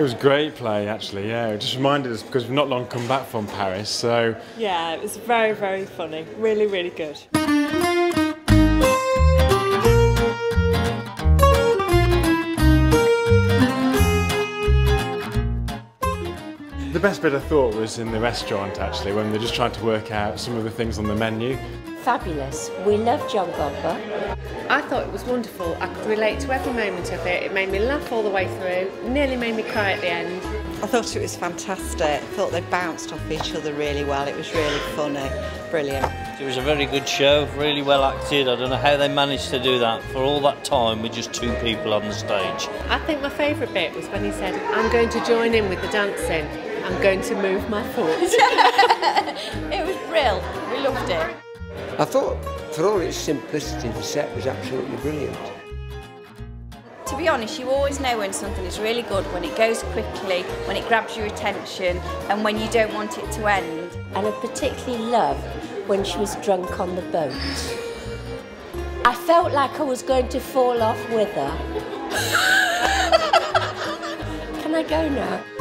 It was a great play, actually. Yeah, it just reminded us because we've not long come back from Paris, so Yeah, it was very, very funny. Really, really good. the best bit I thought was in the restaurant actually when they're just trying to work out some of the things on the menu. Fabulous. We love John Godber. I thought it was wonderful. I could relate to every moment of it. It made me laugh all the way through, nearly made me cry at the end. I thought it was fantastic. I thought they bounced off each other really well. It was really funny. Brilliant. It was a very good show, really well acted. I don't know how they managed to do that for all that time with just two people on the stage. I think my favourite bit was when he said, I'm going to join in with the dancing. I'm going to move my foot. It was brill. We loved it. I thought, for all its simplicity, the set was absolutely brilliant. To be honest, you always know when something is really good, when it goes quickly, when it grabs your attention, and when you don't want it to end. And I particularly loved when she was drunk on the boat. I felt like I was going to fall off with her. Can I go now?